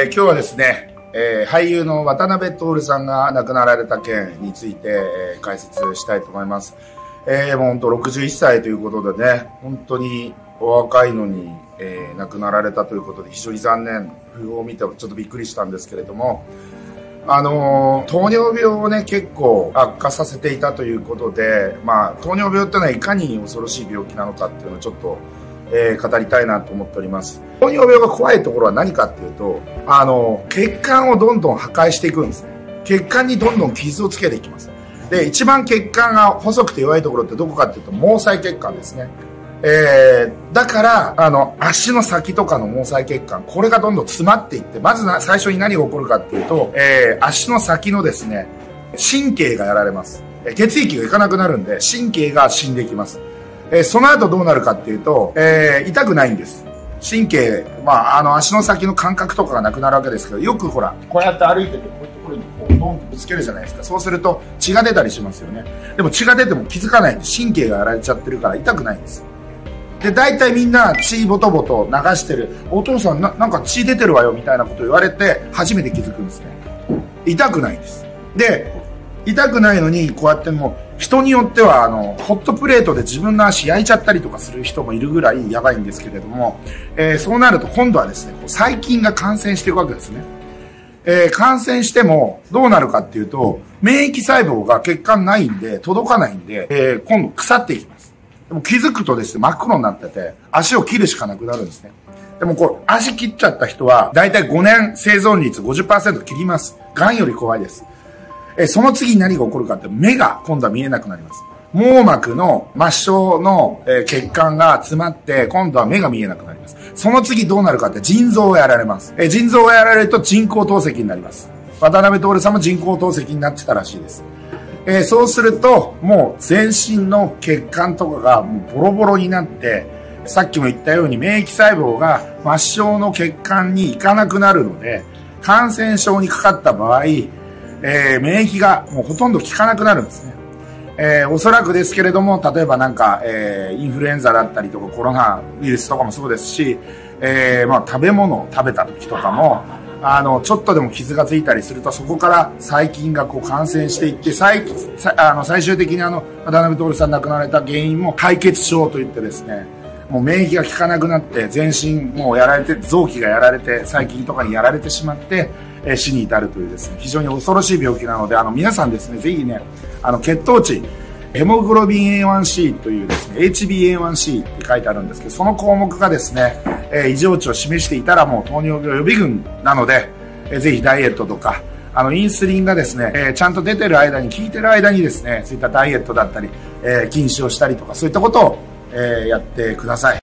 え、今日はですね、えー、俳優の渡辺徹さんが亡くなられた件について、えー、解説したいと思います。えー、もう本当61歳ということでね、本当にお若いのに、えー、亡くなられたということで非常に残念。訃報を見てちょっとびっくりしたんですけれども、あの、糖尿病をね、結構悪化させていたということで、まあ、糖尿病っていうのはいかに恐ろしい病気なのかっていうのをちょっとえー、語りたいなと思っております。糖尿病が怖いところは何かっていうと、あの、血管をどんどん破壊していくんですね。血管にどんどん傷をつけていきます。で、一番血管が細くて弱いところってどこかっていうと、毛細血管ですね。えー、だから、あの、足の先とかの毛細血管、これがどんどん詰まっていって、まずな、最初に何が起こるかっていうと、えー、足の先のですね、神経がやられます。血液がいかなくなるんで、神経が死んでいきます。えー、その後どうなるかっていうと、えー、痛くないんです。神経、まあ、あの、足の先の感覚とかがなくなるわけですけど、よくほら、こうやって歩いてて、こういうところにこう、ドンとぶつけるじゃないですか。そうすると、血が出たりしますよね。でも血が出ても気づかないんで、神経がやられちゃってるから痛くないんです。で、大体みんな血ボトボト流してる。お父さんな、なんか血出てるわよ、みたいなこと言われて、初めて気づくんですね。痛くないんです。で、痛くないのに、こうやってもう、人によっては、あの、ホットプレートで自分の足焼いちゃったりとかする人もいるぐらいやばいんですけれども、えー、そうなると今度はですね、細菌が感染していくわけですね。えー、感染してもどうなるかっていうと、免疫細胞が血管ないんで、届かないんで、えー、今度腐っていきます。でも気づくとですね、真っ黒になってて、足を切るしかなくなるんですね。でもこう、足切っちゃった人は、だいたい5年生存率50%切ります。癌より怖いです。えその次に何が起こるかって目が今度は見えなくなります。網膜の末梢の、え血管が詰まって、今度は目が見えなくなります。その次どうなるかって腎臓をやられます。え腎臓をやられると人工透析になります。渡辺徹さんも人工透析になってたらしいです。えー、そうすると、もう全身の血管とかがもうボロボロになって、さっきも言ったように免疫細胞が末梢の血管に行かなくなるので、感染症にかかった場合、えー、免疫がもうほとんど効かなくなるんですね。えー、おそらくですけれども、例えばなんか、えー、インフルエンザだったりとかコロナウイルスとかもそうですし、えー、まあ食べ物を食べた時とかも、あの、ちょっとでも傷がついたりすると、そこから細菌がこう感染していって、最、あの、最終的にあの、渡辺徹さん亡くなられた原因も、敗血症といってですね、もう免疫が効かなくなって、全身もうやられて、臓器がやられて、細菌とかにやられてしまって、え死に至るというですね、非常に恐ろしい病気なので、あの、皆さんですね、ぜひね、あの、血糖値、ヘモグロビン A1C というですね、HbA1C って書いてあるんですけど、その項目がですね、え、異常値を示していたらもう糖尿病予備軍なので、えー、ぜひダイエットとか、あの、インスリンがですね、えー、ちゃんと出てる間に、効いてる間にですね、そういったダイエットだったり、えー、禁止をしたりとか、そういったことを、えー、やってください。